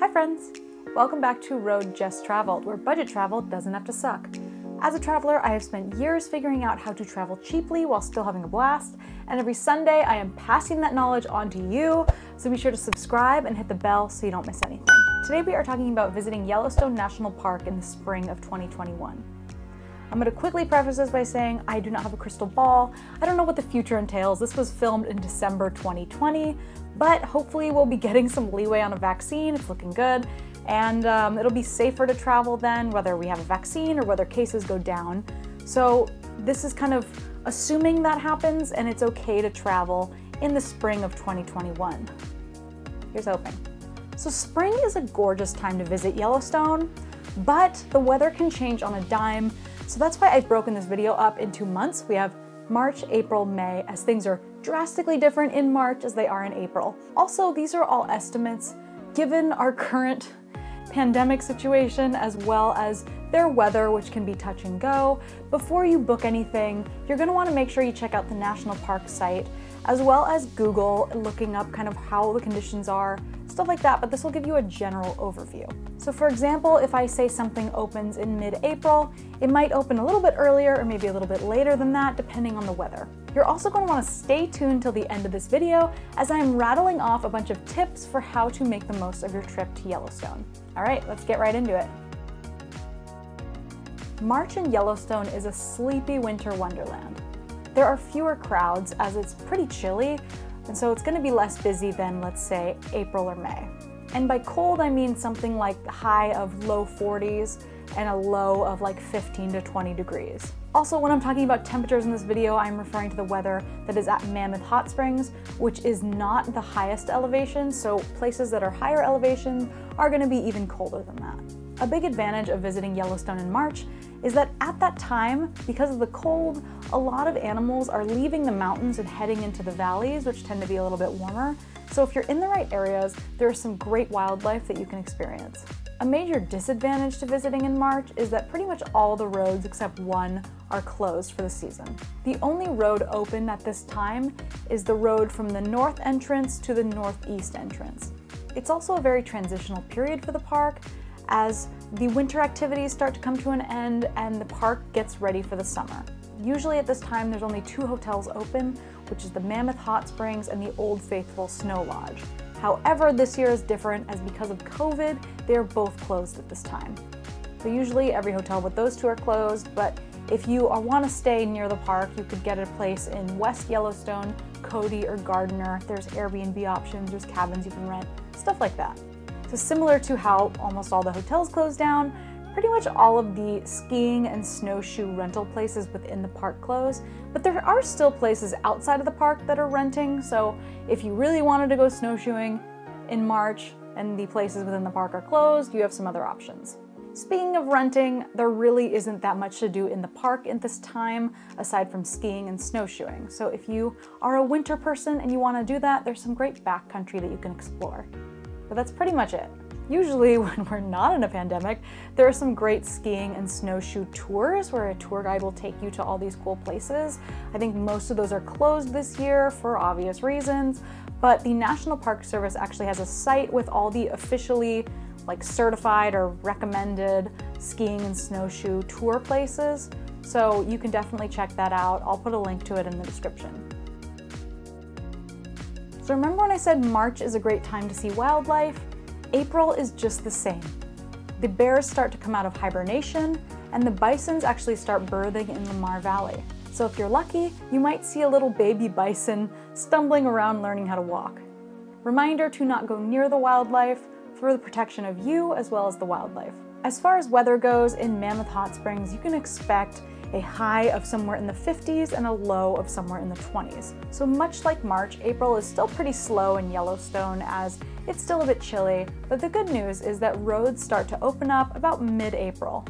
Hi friends! Welcome back to Road Jess Traveled, where budget travel doesn't have to suck. As a traveler, I have spent years figuring out how to travel cheaply while still having a blast, and every Sunday I am passing that knowledge on to you, so be sure to subscribe and hit the bell so you don't miss anything. Today we are talking about visiting Yellowstone National Park in the spring of 2021. I'm to quickly preface this by saying I do not have a crystal ball. I don't know what the future entails. This was filmed in December 2020, but hopefully we'll be getting some leeway on a vaccine. It's looking good and um, it'll be safer to travel then, whether we have a vaccine or whether cases go down. So this is kind of assuming that happens and it's okay to travel in the spring of 2021. Here's hoping. So spring is a gorgeous time to visit Yellowstone, but the weather can change on a dime. So that's why I've broken this video up into months. We have March, April, May, as things are drastically different in March as they are in April. Also, these are all estimates given our current pandemic situation as well as their weather, which can be touch and go. Before you book anything, you're gonna wanna make sure you check out the national park site as well as Google, looking up kind of how the conditions are, stuff like that, but this will give you a general overview. So for example, if I say something opens in mid-April, it might open a little bit earlier or maybe a little bit later than that, depending on the weather. You're also going to want to stay tuned till the end of this video as I'm rattling off a bunch of tips for how to make the most of your trip to Yellowstone. All right, let's get right into it. March in Yellowstone is a sleepy winter wonderland. There are fewer crowds as it's pretty chilly, and so it's going to be less busy than, let's say, April or May. And by cold, I mean something like high of low 40s and a low of like 15 to 20 degrees. Also, when I'm talking about temperatures in this video, I'm referring to the weather that is at Mammoth Hot Springs, which is not the highest elevation, so places that are higher elevation are going to be even colder than that. A big advantage of visiting Yellowstone in March is that at that time, because of the cold, a lot of animals are leaving the mountains and heading into the valleys, which tend to be a little bit warmer. So if you're in the right areas, there is some great wildlife that you can experience. A major disadvantage to visiting in March is that pretty much all the roads except one are closed for the season. The only road open at this time is the road from the north entrance to the northeast entrance. It's also a very transitional period for the park as the winter activities start to come to an end and the park gets ready for the summer. Usually at this time there's only two hotels open, which is the Mammoth Hot Springs and the Old Faithful Snow Lodge. However, this year is different as because of COVID, they are both closed at this time. So usually every hotel but those two are closed, but if you want to stay near the park, you could get a place in West Yellowstone, Cody, or Gardiner. There's Airbnb options, there's cabins you can rent, stuff like that. So similar to how almost all the hotels closed down, pretty much all of the skiing and snowshoe rental places within the park close, but there are still places outside of the park that are renting, so if you really wanted to go snowshoeing in March and the places within the park are closed, you have some other options. Speaking of renting, there really isn't that much to do in the park at this time aside from skiing and snowshoeing. So if you are a winter person and you want to do that, there's some great backcountry that you can explore. But that's pretty much it. Usually when we're not in a pandemic, there are some great skiing and snowshoe tours where a tour guide will take you to all these cool places. I think most of those are closed this year for obvious reasons, but the National Park Service actually has a site with all the officially like certified or recommended skiing and snowshoe tour places. So you can definitely check that out. I'll put a link to it in the description. So remember when I said March is a great time to see wildlife? April is just the same. The bears start to come out of hibernation, and the bisons actually start birthing in Lamar Valley. So if you're lucky, you might see a little baby bison stumbling around learning how to walk. Reminder to not go near the wildlife for the protection of you as well as the wildlife. As far as weather goes, in Mammoth Hot Springs, you can expect a high of somewhere in the 50s and a low of somewhere in the 20s. So much like March, April is still pretty slow in Yellowstone as it's still a bit chilly, but the good news is that roads start to open up about mid-April.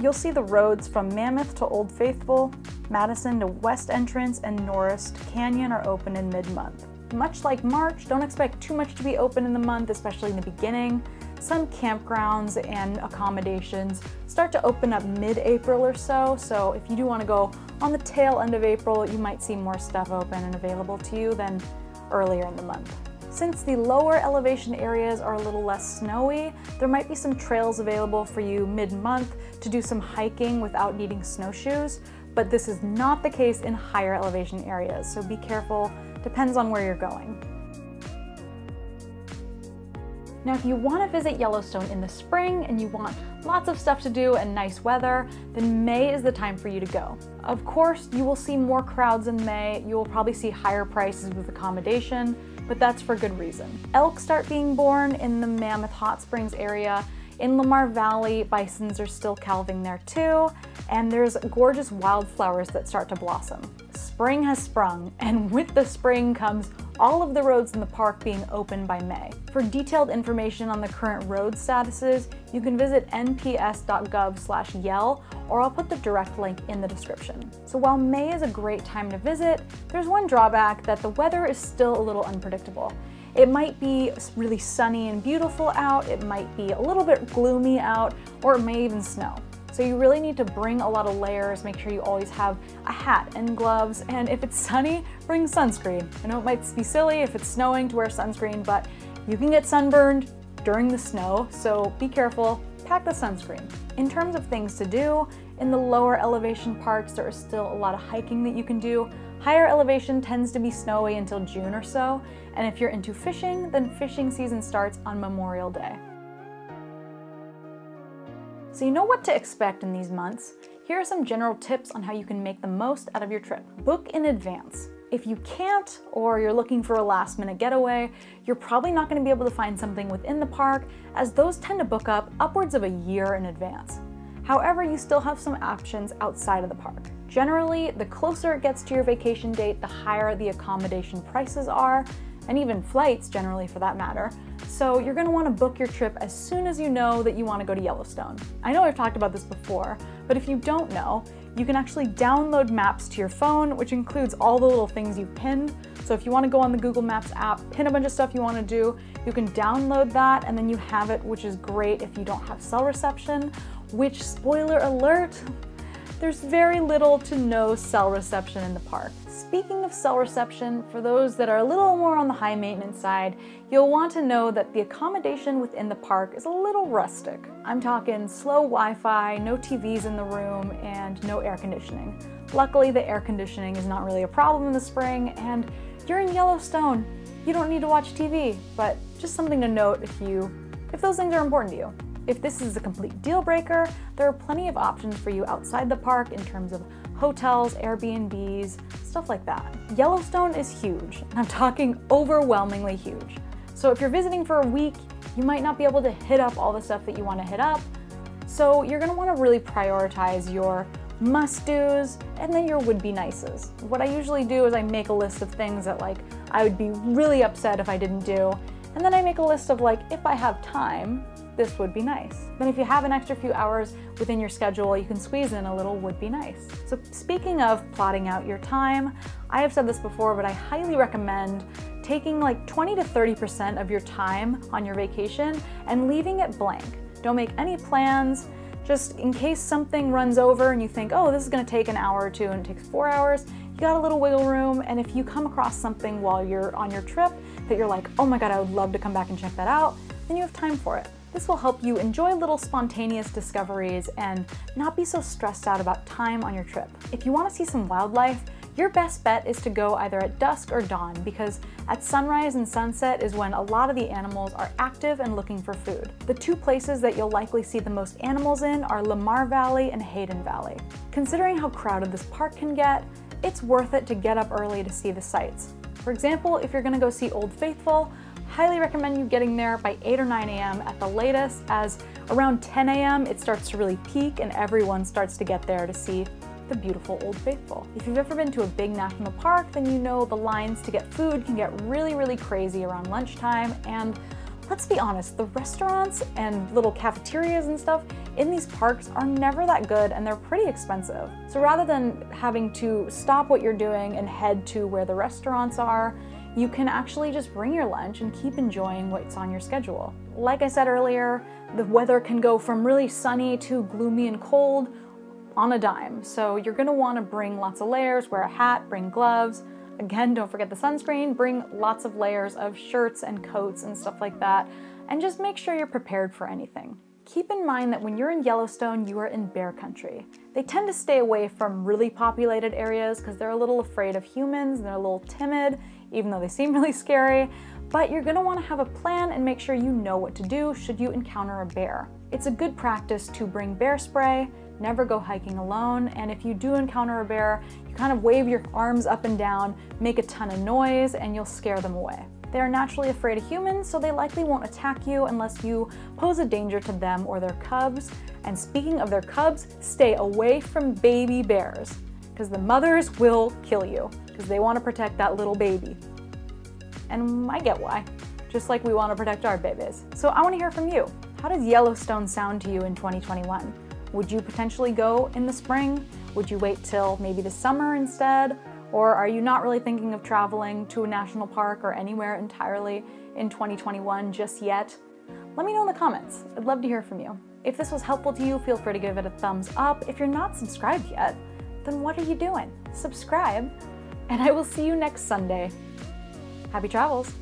You'll see the roads from Mammoth to Old Faithful, Madison to West Entrance, and Norris to Canyon are open in mid-month. Much like March, don't expect too much to be open in the month, especially in the beginning. Some campgrounds and accommodations start to open up mid-April or so, so if you do want to go on the tail end of April, you might see more stuff open and available to you than earlier in the month. Since the lower elevation areas are a little less snowy, there might be some trails available for you mid-month to do some hiking without needing snowshoes, but this is not the case in higher elevation areas, so be careful, depends on where you're going. Now, if you want to visit Yellowstone in the spring and you want lots of stuff to do and nice weather, then May is the time for you to go. Of course, you will see more crowds in May. You will probably see higher prices with accommodation, but that's for good reason. Elk start being born in the Mammoth Hot Springs area. In Lamar Valley, bisons are still calving there too, and there's gorgeous wildflowers that start to blossom. Spring has sprung, and with the spring comes all of the roads in the park being open by May. For detailed information on the current road statuses, you can visit nps.gov yell or I'll put the direct link in the description. So while May is a great time to visit, there's one drawback that the weather is still a little unpredictable. It might be really sunny and beautiful out, it might be a little bit gloomy out, or it may even snow. So you really need to bring a lot of layers, make sure you always have a hat and gloves, and if it's sunny, bring sunscreen. I know it might be silly if it's snowing to wear sunscreen, but you can get sunburned during the snow, so be careful, pack the sunscreen. In terms of things to do, in the lower elevation parts, there is still a lot of hiking that you can do. Higher elevation tends to be snowy until June or so, and if you're into fishing, then fishing season starts on Memorial Day. So you know what to expect in these months. Here are some general tips on how you can make the most out of your trip. Book in advance. If you can't, or you're looking for a last minute getaway, you're probably not going to be able to find something within the park, as those tend to book up upwards of a year in advance. However, you still have some options outside of the park. Generally, the closer it gets to your vacation date, the higher the accommodation prices are, and even flights generally for that matter. So you're gonna wanna book your trip as soon as you know that you wanna go to Yellowstone. I know I've talked about this before, but if you don't know, you can actually download maps to your phone, which includes all the little things you've pinned. So if you wanna go on the Google Maps app, pin a bunch of stuff you wanna do, you can download that and then you have it, which is great if you don't have cell reception, which spoiler alert, there's very little to no cell reception in the park. Speaking of cell reception, for those that are a little more on the high maintenance side, you'll want to know that the accommodation within the park is a little rustic. I'm talking slow Wi-Fi, no TVs in the room, and no air conditioning. Luckily, the air conditioning is not really a problem in the spring, and you're in Yellowstone. You don't need to watch TV, but just something to note if you if those things are important to you. If this is a complete deal breaker, there are plenty of options for you outside the park in terms of hotels, Airbnbs, stuff like that. Yellowstone is huge, I'm talking overwhelmingly huge. So if you're visiting for a week, you might not be able to hit up all the stuff that you want to hit up. So you're going to want to really prioritize your must-dos and then your would-be nices. What I usually do is I make a list of things that like I would be really upset if I didn't do, and then I make a list of like if I have time, this would be nice. Then if you have an extra few hours within your schedule, you can squeeze in a little would be nice. So speaking of plotting out your time, I have said this before, but I highly recommend taking like 20 to 30% of your time on your vacation and leaving it blank. Don't make any plans, just in case something runs over and you think, oh, this is gonna take an hour or two and it takes four hours, you got a little wiggle room. And if you come across something while you're on your trip that you're like, oh my God, I would love to come back and check that out, then you have time for it. This will help you enjoy little spontaneous discoveries and not be so stressed out about time on your trip. If you want to see some wildlife, your best bet is to go either at dusk or dawn because at sunrise and sunset is when a lot of the animals are active and looking for food. The two places that you'll likely see the most animals in are Lamar Valley and Hayden Valley. Considering how crowded this park can get, it's worth it to get up early to see the sights. For example, if you're gonna go see Old Faithful, highly recommend you getting there by 8 or 9 a.m. at the latest, as around 10 a.m. it starts to really peak and everyone starts to get there to see the beautiful Old Faithful. If you've ever been to a big national park, then you know the lines to get food can get really, really crazy around lunchtime, and let's be honest, the restaurants and little cafeterias and stuff in these parks are never that good and they're pretty expensive. So rather than having to stop what you're doing and head to where the restaurants are, you can actually just bring your lunch and keep enjoying what's on your schedule. Like I said earlier, the weather can go from really sunny to gloomy and cold on a dime. So you're gonna wanna bring lots of layers, wear a hat, bring gloves, Again, don't forget the sunscreen, bring lots of layers of shirts and coats and stuff like that, and just make sure you're prepared for anything. Keep in mind that when you're in Yellowstone, you are in bear country. They tend to stay away from really populated areas because they're a little afraid of humans, and they're a little timid, even though they seem really scary. But you're gonna wanna have a plan and make sure you know what to do should you encounter a bear. It's a good practice to bring bear spray, never go hiking alone, and if you do encounter a bear, you kind of wave your arms up and down, make a ton of noise, and you'll scare them away. They are naturally afraid of humans, so they likely won't attack you unless you pose a danger to them or their cubs. And speaking of their cubs, stay away from baby bears, because the mothers will kill you, because they want to protect that little baby. And I get why, just like we want to protect our babies. So I want to hear from you. How does Yellowstone sound to you in 2021? Would you potentially go in the spring? Would you wait till maybe the summer instead? Or are you not really thinking of traveling to a national park or anywhere entirely in 2021 just yet? Let me know in the comments. I'd love to hear from you. If this was helpful to you, feel free to give it a thumbs up. If you're not subscribed yet, then what are you doing? Subscribe, and I will see you next Sunday. Happy travels!